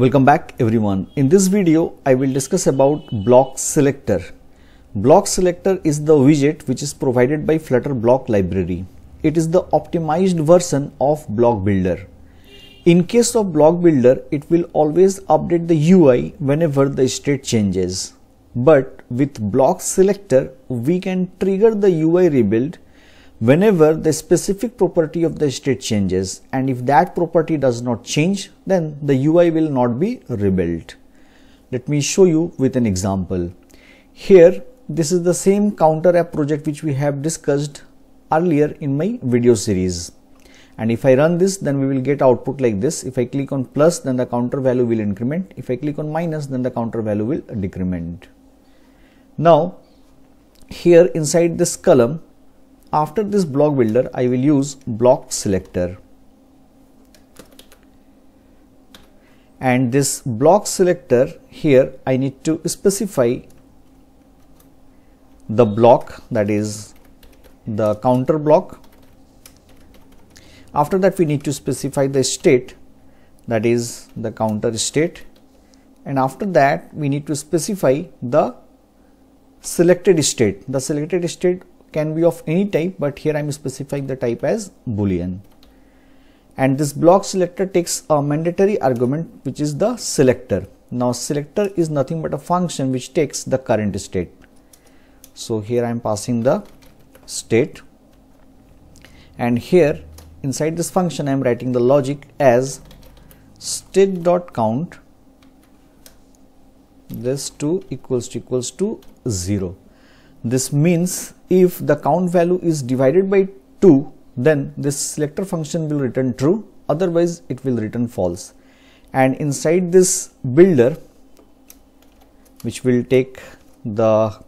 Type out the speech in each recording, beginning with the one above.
Welcome back everyone. In this video, I will discuss about bloc selector. Bloc selector is the widget which is provided by Flutter bloc library. It is the optimized version of bloc builder. In case of bloc builder, it will always update the UI whenever the state changes. But with bloc selector, we can trigger the UI rebuild whenever the specific property of the state changes and if that property does not change then the UI will not be rebuilt. Let me show you with an example. Here this is the same counter app project which we have discussed earlier in my video series and if I run this then we will get output like this if I click on plus then the counter value will increment if I click on minus then the counter value will decrement. Now here inside this column after this bloc builder, I will use bloc selector. And this bloc selector here, I need to specify the bloc that is the counter bloc. After that, we need to specify the state that is the counter state. And after that, we need to specify the selected state. The selected state can be of any type but here I am specifying the type as boolean. And this bloc selector takes a mandatory argument which is the selector. Now selector is nothing but a function which takes the current state. So here I am passing the state. And here inside this function I am writing the logic as state dot count this 2 equals to equals to 0 this means if the count value is divided by 2, then this selector function will return true, otherwise it will return false. And inside this builder, which will take the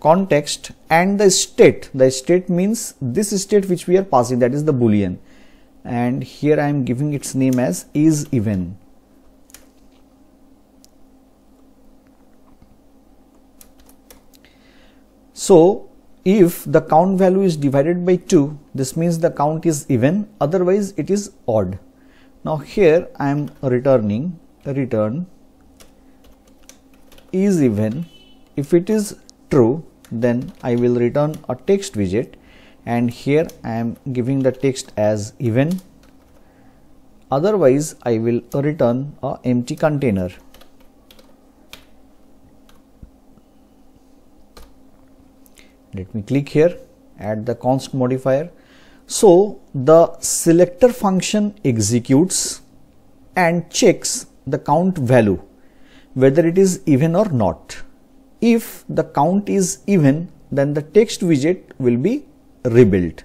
context and the state, the state means this state which we are passing, that is the boolean. And here I am giving its name as is even So if the count value is divided by 2, this means the count is even, otherwise it is odd. Now here I am returning return is even. If it is true, then I will return a text widget and here I am giving the text as even. Otherwise, I will return a empty container. Let me click here add the const modifier. So the selector function executes and checks the count value whether it is even or not. If the count is even then the text widget will be rebuilt.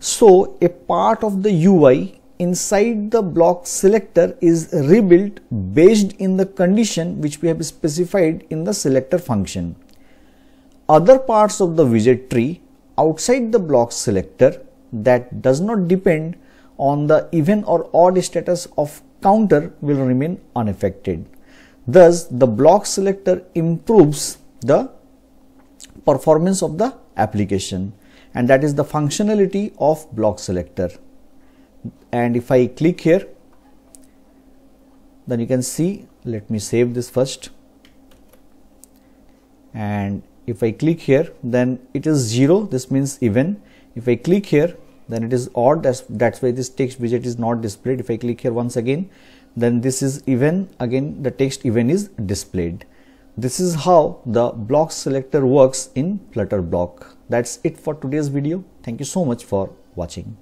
So a part of the UI inside the bloc selector is rebuilt based in the condition which we have specified in the selector function other parts of the widget tree outside the bloc selector that does not depend on the even or odd status of counter will remain unaffected. Thus, the bloc selector improves the performance of the application and that is the functionality of bloc selector. And if I click here, then you can see, let me save this first and if I click here then it is 0 this means even. If I click here then it is odd. That's, that's why this text widget is not displayed. If I click here once again then this is even. Again the text even is displayed. This is how the bloc selector works in flutter bloc. That's it for today's video. Thank you so much for watching